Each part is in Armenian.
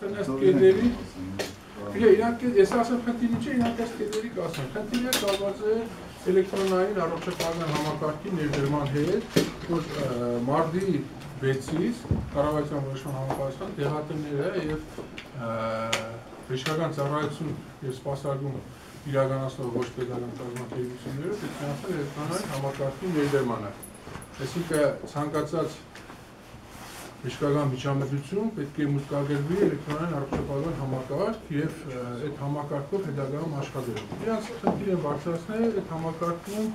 այս կետերի Իրա իրանք ես ասեմ խնդիրը չէ, իրանք այս կետերի կասեն։ Խնդիրը կապված է էլեկտրոնային առողջապահական համակարգի ներդրման հետ, որ մարտի 6-ից կառավարության որոշման համապատասխան դեղատները եւ բժշկական ծառայություն եւ սպասարկում իրականացնող ոչ պետական կազմակերպությունները պետք է ասեն էլեկտրոնային համակարգի ներդրմանը։ Այսինքն ցանկացած Միշկական միջամտություն պետք է մուտքագրվի էլեկտրոնային առողջապահական համակարգ եւ այդ համակարգով հետագայում աշխատելու։ Իրանց խնդիրը բարձրացնել այդ համակարգում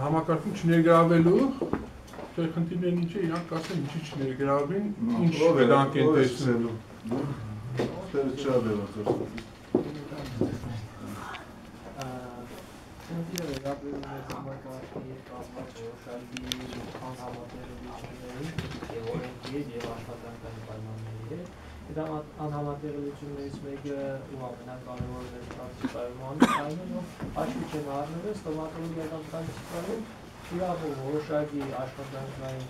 համակարգում չներգրավելու թե խնդիրներն ինչ է իրանք կասեն ինչի չներգրավին, ինչ դրանք են տեսնելու։ Դեռ չա դեռ Անհամատեղելիությունների եւ աշխատանքային պայմանների հետ։ Դա անհամատեղելիություններից մեկը ու ամենակարևորն է պրակտիկայում այն որ աչքի չեն առնվել ստոմատոլոգիական պրակտիկայում իրավու որոշակի աշխատանքային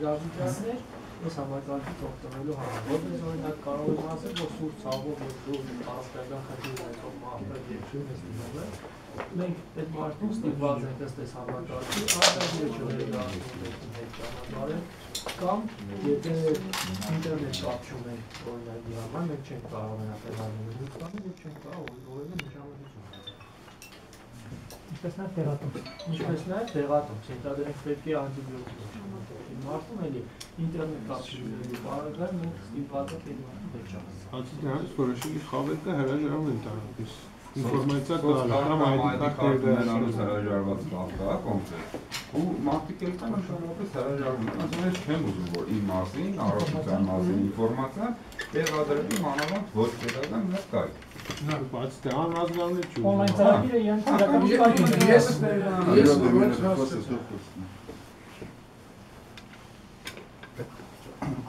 իրավիճակներ այս համակարգից օգտվելու համար։ օրինակ կարող եմ ասել, որ սուր ցավով եւ սուր առողջական խնդիր ունեցող մարդը դիմում է, մենք այդ մարդուն ստիպված ենք այս համակարգի արդյունքները չներգրավելու կամ եթե ինտերնետ կապչում ենք օրինակի համար մենք չենք կարող մենապետանել լուսանը եւ չենք կարող որևէ միջամտություն Ինչպես նաև տեղատոմ։ Ինչպես նաև տեղատոմ, ցենտրադրենք պետք է անտիբիոտիկ։ Մարդուն էլի ինտերնետ կապչի բարակայում մենք ստիպված ենք այդ մարդուն հետ ճանաչել։ Հացի դրանից որոշակի խավեկը հրաժարվում են տալիս ինֆորմացիա կա, կամ ID քարտերը ներանուց հրաժարված կա կոնկրետ։ Ու մարդիկ էլ կան ընդհանրապես հրաժարվում են, ասում ես չեմ ուզում որ իմ մասին, առողջության մասին ինֆորմացիա տեղադրվի մանավանդ ոչ պետական մեր կայք։ Նա բայց դե անհազգանն չի։ Օնլայն ծրագիրը իրական Ես ես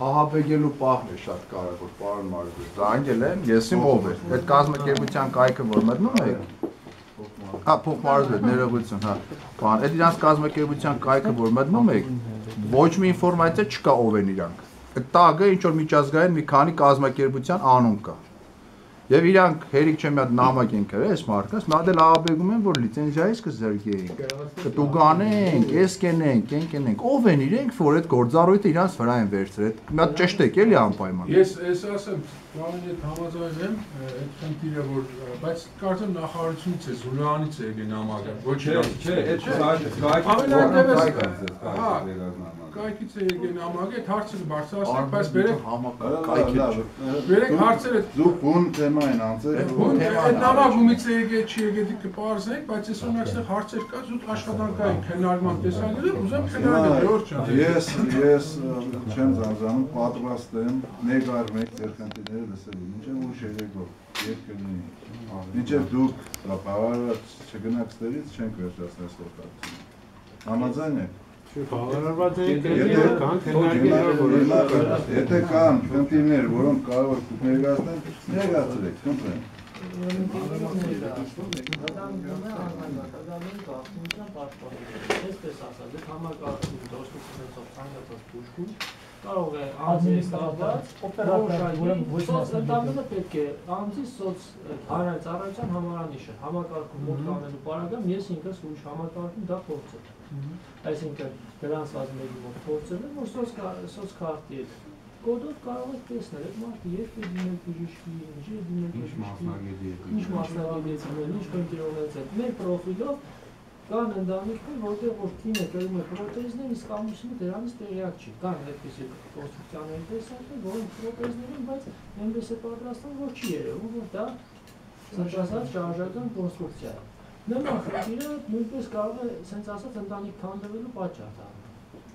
ոչ հասցրի ահաբեկելու պահն է շատ կարևոր, պարոն Մարզուս։ Զանգել եմ, ես իմ ով է։ Այդ կազմակերպության կայքը որ մտնում եք։ Հա, փոխ Մարզուս, ներողություն, հա։ Բան, այդ իրանց կազմակերպության կայքը որ մտնում եք, ոչ մի ինֆորմացիա չկա ով են իրանք։ Այդ տագը ինչ որ միջազգային մի քանի կազմակերպության անուն կա։ Եվ իրանք հերիք չեմ մի հատ նամակ են գրել այս մարկաս, մի հատ էլ ահաբեկում են որ լիցենզիայից կզրկեին։ Կտուգանենք, էս կենենք, են կենենք։ Ով են իրենք, որ այդ գործառույթը իրանց վրա են վերցրել։ Մի հատ ճշտեք էլի անպայման։ Ես ես ասեմ, բանին հետ համաձայն եմ, այդ խնդիրը որ բայց կարծեմ նախարարությունից է, Զուլյանից է եկել նամակը, ոչ իրանից։ Չէ, այդ Ամենատեղես հա կայքից է եկել նամակը, այդ հարցը բարձրացնենք, բայց բերեք համակարգ Բերեք հարցերը Դուք բուն թեմա են անցել։ Բուն այդ նամակումից է եկել, չի եկել դիք կպարզենք, բայց ես օրինակ այստեղ հարցեր կա զուտ աշխատանքային քննարկման տեսակետով ուզեմ քննարկել Ժորժ ջան։ Ես ես չեմ զանզանում, պատրաստ եմ ներկայացնել ձեր խնդիրները լսելու։ Մինչև ուշ երեկո երկրնի։ Մինչև դուք բավարար չգնաք ստերից չենք վերջացնել ստորտակցությունը։ Համաձայն եք։ Եթե կան խնդիրներ, որոնք կարող եք դուք ներկայացնել, ներկայացրեք, խնդրեմ։ Այսպես ասած, այդ համակարգում դոստուց ունեցող ցանկացած բուժքում կարող է անձի ստացված օպերատորը ոչ սոցդատամենը պետք է անձի սոց հանրային ծառայության համարանիշը համակարգում մոտ կանելու պարագամ ես ինքս ուրիշ համակարգում դա փորձել այսինքն գրանցված մեկի մոտ փորձել եմ որ սոց սոց քարտի հետ կոդով կարող եք տեսնել այդ մարդը երբ է դիմել բժշկի, ինչի է դիմել Ինչ մասնագետի է։ ինչ մասնագետից ունեն, ինչ խնդիր ունեցել։ Մեր պրոֆիլով կան ընտանիքներ, որտեղ որ կինը կրում է պրոթեզներ, իսկ ամուսինը դրանից տեղյակ չի։ Կան այդպիսի կոնստրուկցիաների տեսակներ, որոնք պրոթեզներ են, բայց այնպես է պատրաստվում, որ չի երևում, որ դա սնշասած շարժական կոնստրուկցիա է։ Նման խնդիրը նույնպես կարող է, ասենց ասած, ընտանիք քանդվելու պատճառ դառնալ։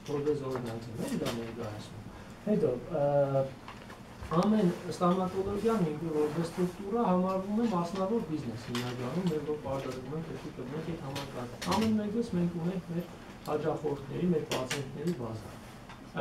Որպես օրինակ, դա ներկայացնում։ Հետո ամեն ստամատոլոգիան ինքը որպես ստրուկտուրա համարվում է մասնավոր բիզնես հիմնականում մեր որ պարտադրում ենք պետք է մենք այդ համակարգը ամեն մեկից մենք ունենք մեր հաջախորդների մեր պացիենտների բազա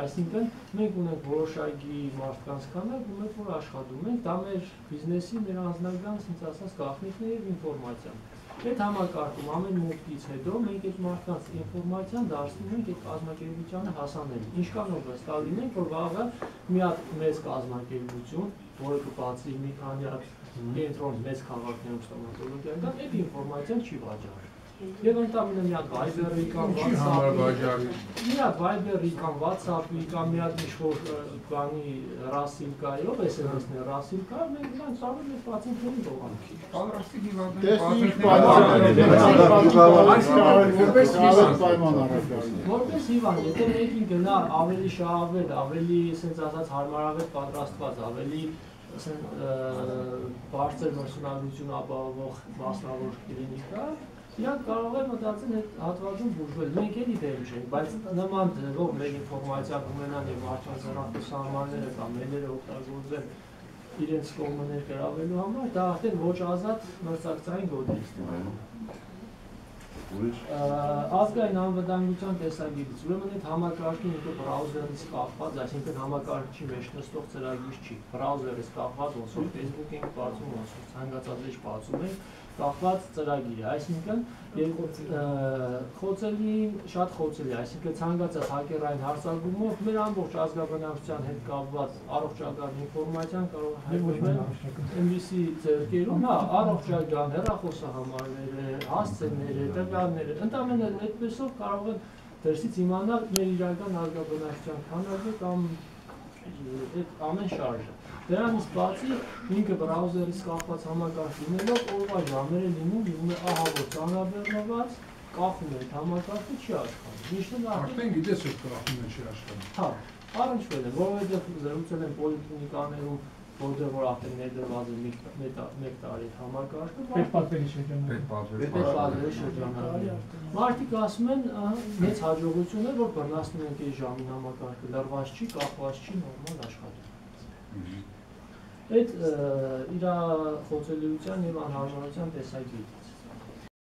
այսինքն մենք ունենք որոշակի մարդկանց քանակ ու մենք որ աշխատում ենք դա մեր բիզնեսի մեր անձնական ասած գաղտնիքների ինֆորմացիան Այդ համակարգում ամեն մուտքից հետո մենք այդ մարդկանց ինֆորմացիան դարձնում ենք այդ կազմակերպությանը հասանելի։ Ինչքանով է ստալին ենք, որ վաղը մի հատ մեծ կազմակերպություն որը կբացի մի քանի հատ կենտրոն մեծ քաղաքներում ստոմատոլոգիան կան, այդ ինֆորմացիան չի վաճառի։ Եվ ընդամենը մի հատ Viber-ի կամ WhatsApp-ի մի հատ Viber-ի կամ WhatsApp-ի կամ մի հատ ինչ-որ բանի ռասիլկայի, ով SMS-ն է ռասիլկա, մենք դրանց ծավալը մեր պացիենտներին դողանքի։ Պատրաստի հիվանդների ինչ պայման Որպես հիվանդ, եթե մեկին գնա ավելի շահավետ, ավելի, ասենց ասած, հարմարավետ պատրաստված, ավելի ասեն բարձր մրցունակություն ապահովող մասնավոր կլինիկա, իրանք կարող են մտածել այդ հատվածում բուժվել։ Մենք էլի դեր չենք, բայց նման ձևով մեր ինֆորմացիա կունենան եւ հեռախոս սահմանները կամ մեյլերը օգտագործեն իրենց կողմը ներգրավելու համար, դա արդեն ոչ ազատ մրցակցային գոտի է։ Ուրիշ ազգային անվտանգության տեսակետից, ուրեմն այդ համակարգին ինքը բրաուզերից կապված, այսինքն համակարգչի մեջ նստող ծրագիր չի, բրաուզերից կապված, ոնց որ Facebook ենք բացում, ոնց որ ցանկացած բացում ենք, կապված ծրագիր է, այսինքն երկու խոցելի, շատ խոցելի, այսինքն ցանկացած հակերային հարցակումով մեր ամբողջ ազգաբնակության հետ կապված առողջական ինֆորմացիան կարող է հայտնվել MVC ձեռքերում, հա, առողջական հեռախոսահամարները, հասցեները, տվյալները, ընդամենը այդպեսով կարող են դրսից իմանալ մեր իրական ազգաբնակության քանակը կամ այդ ամեն շարժը։ Դրանից բացի ինքը բրաուզերից կապված համակարգ լինելով օրվա ժամերը լինում լինում է ահա որ ծանրաբեռնված կախում է համակարգը չի աշխատում։ Միշտ էլ արդեն գիտես որ կրախում է չի աշխատում։ հա առնչվել է, որովհետև զրուցել են պոլիկլինիկաներում, որտեղ որ արդեն ներդրված է մեկ տարի այդ համակարգը, Պետ պատվերի շրջանում։ Պետ պատվեր։ Պետ պատվերի շրջանում։ Մարդիկ ասում են ահա, մեծ հաջողություն է, որ բռնացնում ենք այս ժամին համակարգը, լրված չի, կախված չի, նորմալ աշխատում։ Այդ իր խոցելիության եւ անհարմարության տեսակետից։